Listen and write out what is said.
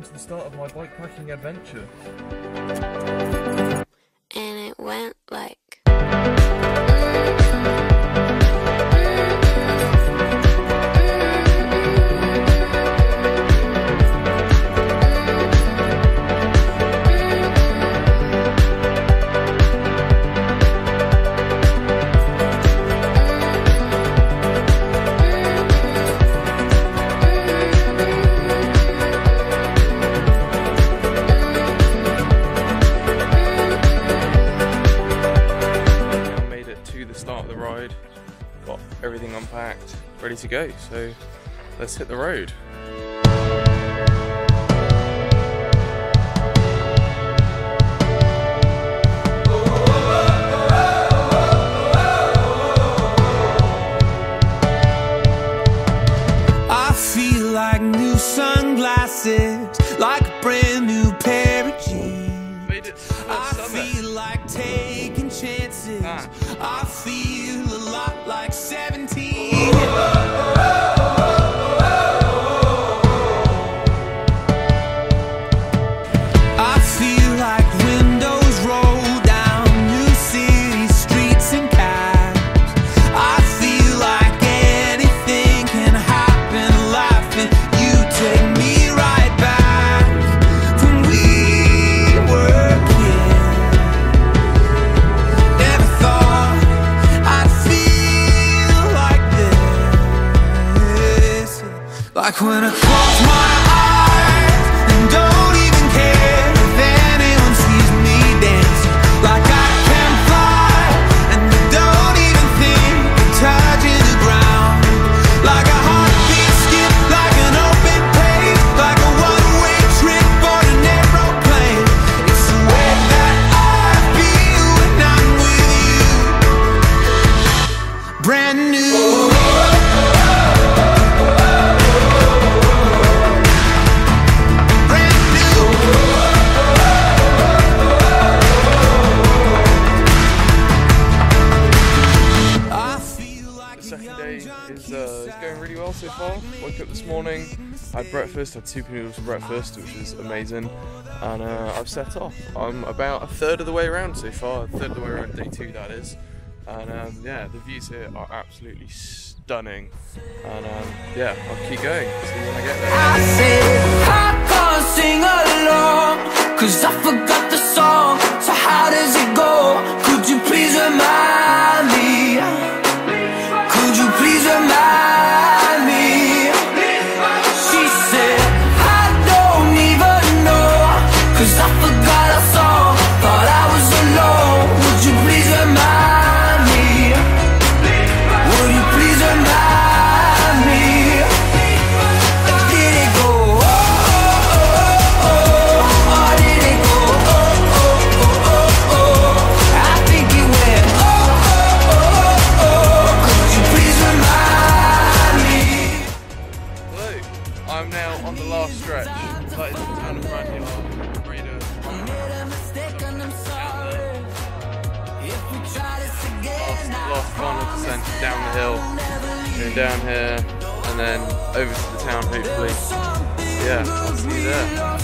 welcome to the start of my bikepacking adventure. Unpacked, ready to go. So let's hit the road. I feel like new sunglasses, like a brand new pair of jeans. Made it to the I feel like taking chances. Ah. I feel Like when I close my eyes and don't even care if anyone sees me. Like I can fly and don't even think of touching the ground. Like a heartbeat skip, like an open page, like a one-way trip on an aeroplane. It's the way that I feel when I'm with you. Brand new. Well so far. Woke up this morning, had breakfast, had two noodles for breakfast, which is amazing, and uh, I've set off. I'm about a third of the way around so far, a third of the way around day two, that is. And um, yeah, the views here are absolutely stunning. And um, yeah, I'll keep going, see when I get there. I said I can't sing along Cause I forgot I'm now on the last stretch. That is the town of Bradley Raider. Made a mistake and I'm sorry. If we try this again, Last final descent down the hill, going down here, and then over to the town hopefully. Yeah, I'll see you there.